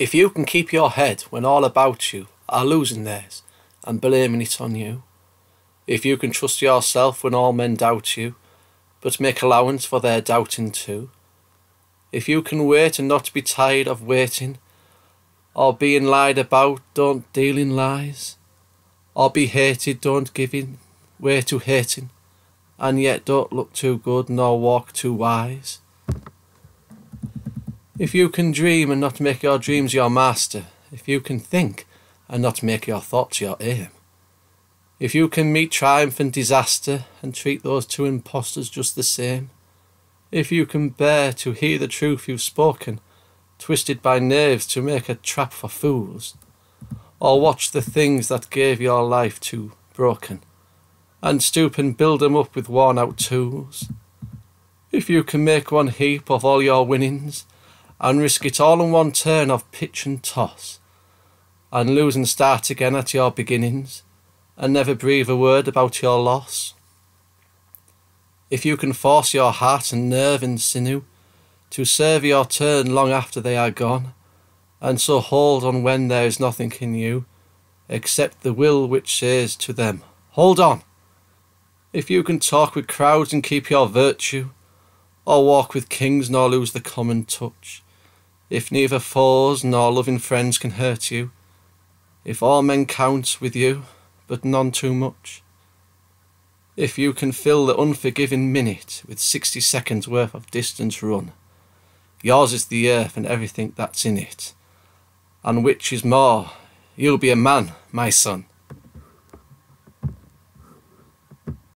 If you can keep your head when all about you are losing theirs and blaming it on you, if you can trust yourself when all men doubt you, but make allowance for their doubting too, if you can wait and not be tired of waiting, or being lied about, don't deal in lies, or be hated, don't give in way to hating, and yet don't look too good nor walk too wise. If you can dream and not make your dreams your master, if you can think and not make your thoughts your aim, if you can meet triumph and disaster and treat those two impostors just the same, if you can bear to hear the truth you've spoken, twisted by knaves to make a trap for fools, or watch the things that gave your life to broken, and stoop and build 'em up with worn out tools, if you can make one heap of all your winnings, and risk it all in one turn of pitch and toss, and lose and start again at your beginnings, and never breathe a word about your loss. If you can force your heart and nerve and sinew to serve your turn long after they are gone, and so hold on when there is nothing in you except the will which says to them, Hold on! If you can talk with crowds and keep your virtue, or walk with kings nor lose the common touch, if neither foes nor loving friends can hurt you, if all men count with you, but none too much, if you can fill the unforgiving minute with sixty seconds worth of distance run, yours is the earth and everything that's in it, and which is more, you'll be a man, my son.